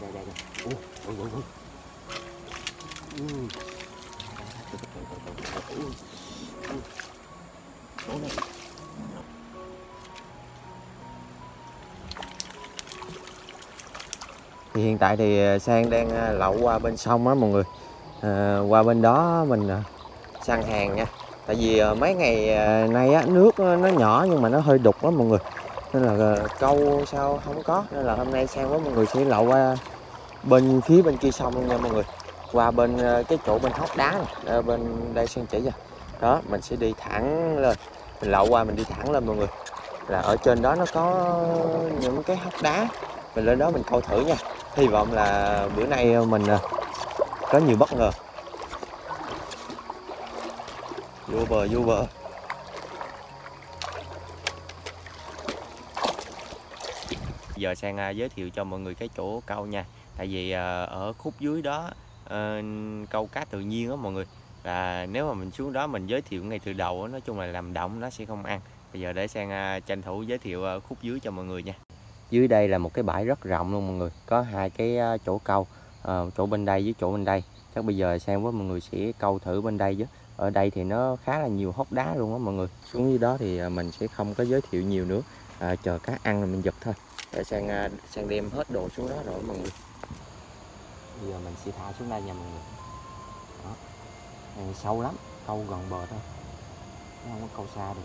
đây đây đây đây ui ui ui ui ui thì hiện tại thì ờ, sang đang ờ, lậu qua bên sông á mọi người. À, qua bên đó mình sang hàng nha. Tại vì mấy ngày nay á nước nó nhỏ nhưng mà nó hơi đục lắm mọi người nên là ờ, câu sao không có. Nên là hôm nay sang với mọi người sẽ lậu qua bên phía bên kia sông luôn nha mọi người. Qua bên ờ, cái chỗ bên hốc đá này, ờ, bên đây sang chỉ ra đó mình sẽ đi thẳng lên mình lậu qua mình đi thẳng lên mọi người. Là ở trên đó nó có những cái hốc đá. Mình lên đó mình câu thử nha. Hy vọng là bữa nay mình có nhiều bất ngờ. Vô bờ vô bờ. Giờ sang à, giới thiệu cho mọi người cái chỗ câu nha. Tại vì à, ở khúc dưới đó ờ, câu cá tự nhiên á mọi người. Là nếu mà mình xuống đó mình giới thiệu ngay từ đầu nói chung là làm động nó sẽ không ăn. Bây giờ để sang à, tranh thủ giới thiệu khúc dưới cho mọi người nha. Dưới đây là một cái bãi rất rộng luôn mọi người. Có hai cái chỗ câu ờ, chỗ bên đây với chỗ bên đây. Chắc bây giờ sang với mọi người sẽ câu thử bên đây chứ. Ở đây thì nó khá là nhiều hốc đá luôn á mọi người. Xuống dưới đó thì mình sẽ không có giới thiệu nhiều nữa. À, chờ cá ăn là mình giật thôi để sang à, sang đem hết đồ xuống đó rồi mọi người. Bây giờ mình sẽ thả xuống đây nha mọi người. Đó. Này, sâu lắm, câu gần bờ thôi. Nó không có câu xa được.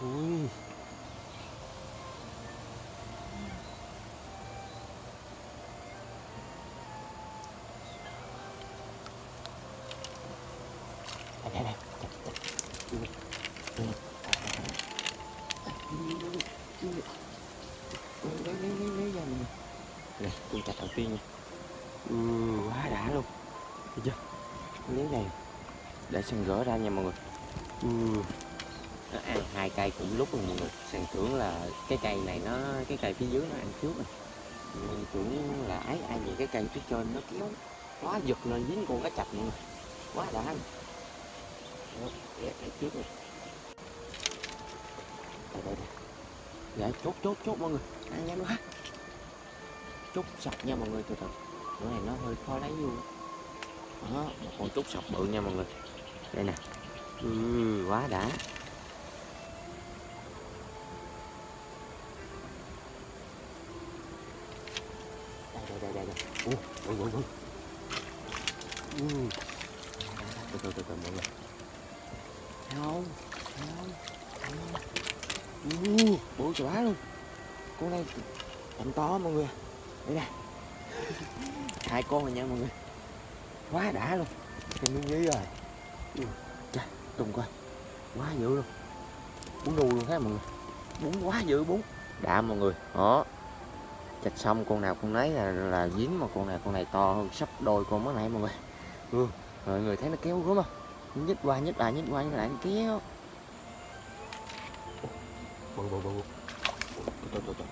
Ui đây đây đây này con chạch đầu tiên nha ừ, quá đã luôn thấy chưa con miếng này để sang gỡ ra nha mọi người. Ừ. nó ăn hai cây cùng lúc luôn mọi người. Sàn tưởng là cái cây này nó cái cây phía dưới nó ăn trước rồi. Mình tưởng là ấy ai vậy cái cây phía trên nó kéo quá giật lên dính con cá chạch mọi người. Quá đã. Cái trước rồi đây đây đây. Dạ chốt chốt chốt mọi người. Ăn nhanh quá. Chốt sọc nha mọi người từ từ. Bữa này nó hơi khó lấy luôn. Đó một con chốt sọc bự nha mọi người đây nè. Ừ, quá đã. Đây đây đây đây. Đây ui ui ui. Ui. Từ từ từ từ mọi người. Không không thấy bự trời bá luôn. Con này tầm to mọi người. Đây nè. Hai con rồi nha mọi người. Quá đã luôn. Mình miếng dưới rồi ừ. Chà, tung coi. Quá dữ luôn. Bún đu luôn thấy mọi người. Bún quá dữ bún. Đã mọi người. Đó. Chạch xong con nào con nấy là là dính mà con này con này to hơn sắp đôi con mới nãy mọi người. Ừ. mọi người thấy nó kéo gớm không? Nhích qua nhích lại nhích qua nhích lại nó kéo. Bự bự bự bự. Từ từ từ từ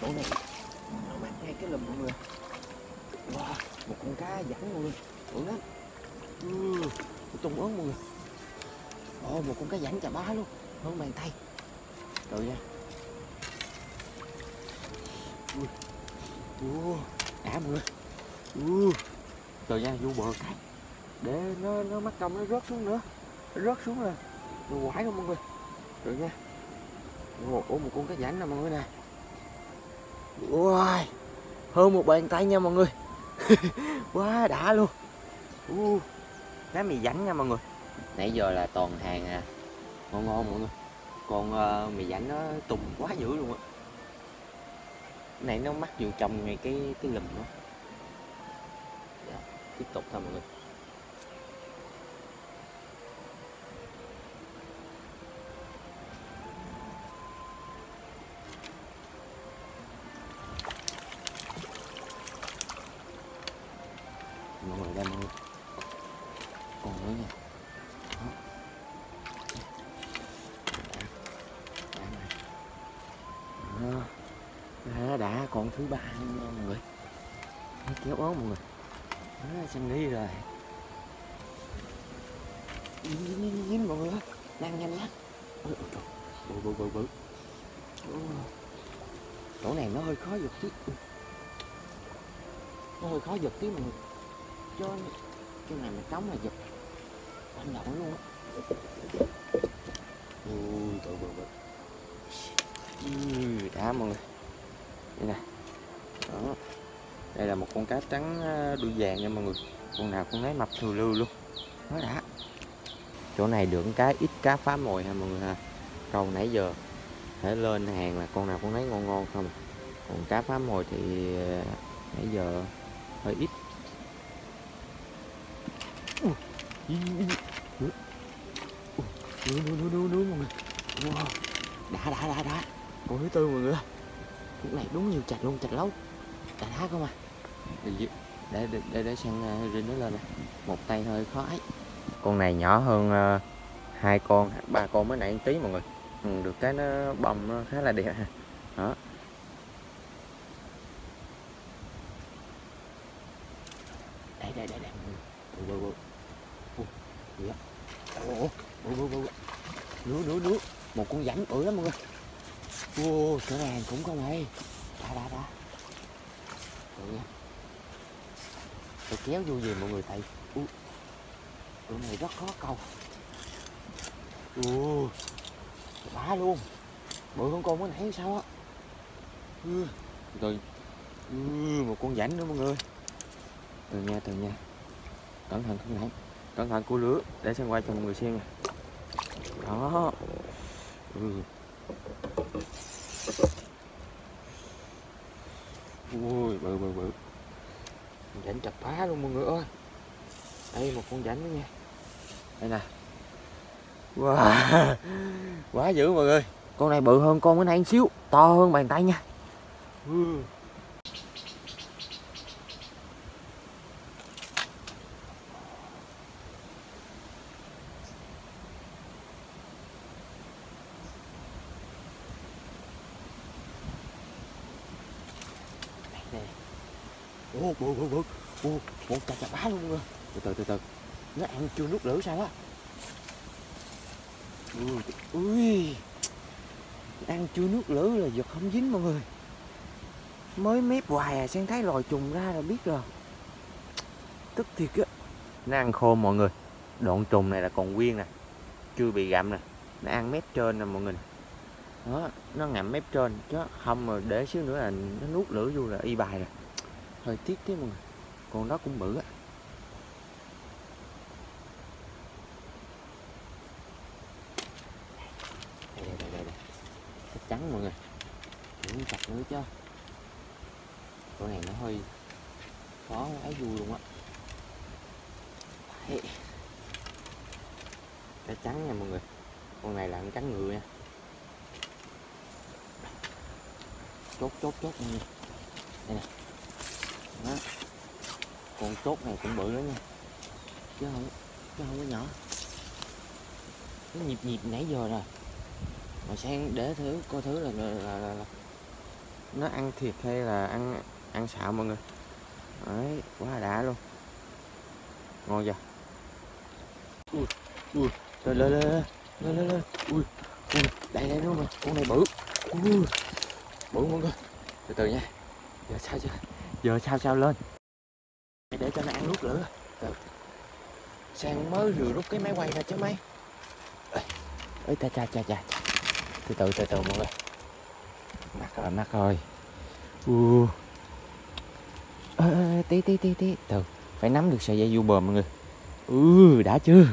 chỗ này. Nó mát ngay cái lùm mọi người wow, một con cá dẫn mọi người bự lắm ừ, tung ớn mọi người ồ một con cá dẫn chà bá luôn hơn bàn tay rồi nha ui ui đã mọi người ui trời nha vô bờ cái để nó nó mắc công nó rớt xuống nữa nó rớt xuống rồi nó quải luôn mọi người rồi nha ủa, ủa một con cá rảnh nè mọi người nè ui hơn một bàn tay nha mọi người. quá đã luôn. Uh, cá mì rắn nha mọi người. Nãy giờ là toàn hàng à. Ngon ngon mọi người. Còn uh, mì rắn nó tùng quá dữ luôn á. Này nó mắc vừa trồng ngay cái cái lùm đó. Dạ, tiếp tục thôi mọi người. Đó đã, đã còn thứ ba mọi người. Thấy kéo ớn mọi người. À, xem đi rồi. Nhìn, nhìn, nhìn mọi người đang nhanh lắm bự bự bự bự. Chỗ này nó hơi khó giật tí. Nó hơi khó giật tí mọi người. Chứ cái này mà trống là giật. Anh động luôn á. Ui bự bự bự đá mọi người. Đây nè. Đó. Đây là một con cá trắng à, đuôi vàng nha mọi người. Con nào cũng lấy mập thừa lưu luôn. Nó đã. Chỗ này được cá ít cá phá mồi ha mọi người ha câu nãy giờ thể lên hàng là con nào cũng lấy ngon ngon không còn cá phá mồi thì à, nãy giờ hơi ít. Nuôi nuôi nuôi nuôi mọi người. Đã đã đã đã con thứ tư mọi người lúc này đúng nhiều chạch luôn chạch lâu chạch há không à? Để để để, để sang rinh nó lên nè. Một tay hơi khó ấy. Con này nhỏ hơn uh, hai con ba con mới nãy một tí mọi người. Ừ, được cái nó bông nó khá là đẹp. Đó. Đây đây đây đây. Bự bự bự gì á ồ bự bự bự nữa nữa nữa một con rắn bự lắm mọi người Ô, chỗ này cũng có này. Đã đã đã. Tự nha tôi kéo vô về mọi người thấy chỗ này rất khó câu. Ồ. Bá luôn. Bự con con mới nãy sao á? Ừ. Từ ừ, một con rảnh nữa mọi người. Từ nha từ nha. Cẩn thận không nãy. cẩn thận cua lửa để xem quay cho mọi người xem nè đó. Ừ ui, bự bự bự. Rảnh chặt phá luôn mọi người ơi. Đây một con rảnh nữa nha. Đây nè. Wow. Quá dữ mọi người. Con này bự hơn con bữa nay xíu, to hơn bàn tay nha. Ừ. Ô, bự bự bự Ô, một chà chà bá luôn rồi Từ từ từ từ Nó ăn chưa nước lửa sao á ui, ui ăn chưa nước lửa là giật không dính mọi người mới mép hoài à xem thấy lòi trùng ra là biết rồi tức thiệt á nó ăn khô mọi người đoạn trùng này là còn nguyên nè chưa bị gặm nè nó ăn mép trên nè mọi người đó nó ngậm mép trên chứ không mà để xíu nữa là nó nuốt lửa vô là y bài rồi hơi tiếc thế mọi người. Con đó cũng bự á. Trắng mọi người. Cũng chặt nữa chứ. Con này nó hơi khó ấy vui luôn á. Cá trắng nha mọi người. Con này là con trắng ngựa nha. Chốt chốt chốt nha. Đây nè con chốt này cũng bự lắm nha. Chứ không chứ không có nhỏ. Nó nhịp nhịp nãy giờ rồi mà sang để thử coi thứ là, là, là, là, là. Nó ăn thiệt hay là ăn ăn xạo mọi người? Đấy quá đã luôn. Ngon chưa? Ui ui lên lên lên lên lên lên ui ui đây đây luôn rồi. Con này bự. Ui bự mọi người. Từ từ nha. Giờ sao chưa? Giờ sao sao lên? Để cho nó ăn nước lửa. Được. sang mới vừa rút cái máy quay ra chứ mấy. Ơi cha cha cha cha. Từ từ từ từ mọi người. Mắc rồi mắc rồi. U. tí tí tí tí. Từ phải nắm được sợi dây du bờ mọi người. Ừ đã chưa?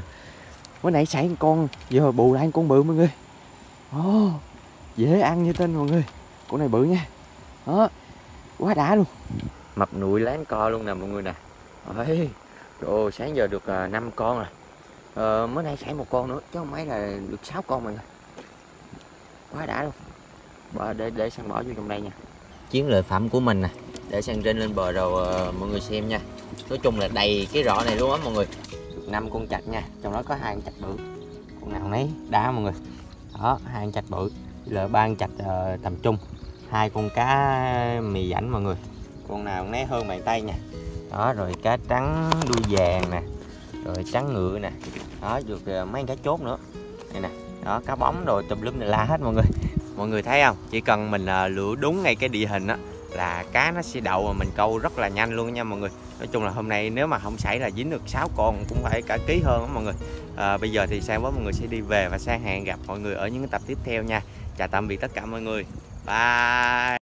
Bữa nãy xảy con giờ bù lại con bự mọi người. Oh, dễ ăn như tên mọi người. Con này bự nha. Đó quá đã luôn. Mập nụi láng co luôn nè mọi người nè. Ôi, trời sáng giờ được à, 5 con rồi. Ờ, mới nay xảy một con nữa chứ không mấy là được 6 con rồi, quá đã luôn. Bỏ để để sang bỏ vô trong đây nha. Chiến lợi phẩm của mình nè. Để sang trên lên bờ rồi uh, mọi người xem nha. Nói chung là đầy cái rọ này luôn á mọi người. Được năm con chạch nha trong đó có hai con chạch bự. Con nào nấy đá mọi người. Đó hai con chạch bự là ba con chạch uh, tầm trung. Hai con cá mì rảnh mọi người. Con nào nấy hơn bàn tay nha đó rồi cá trắng đuôi vàng nè rồi trắng ngựa nè. Đó được à, mấy cá chốt nữa. Đây nè đó cá bóng rồi tùm lum này la hết mọi người. Mọi người thấy không? Chỉ cần mình à, lựa đúng ngay cái địa hình á là cá nó sẽ đậu mà mình câu rất là nhanh luôn nha mọi người. Nói chung là hôm nay nếu mà không xảy là dính được 6 con cũng phải cả ký hơn đó mọi người. À, bây giờ thì sang với mọi người sẽ đi về và sang hẹn gặp mọi người ở những tập tiếp theo nha. Chào tạm biệt tất cả mọi người. Bye.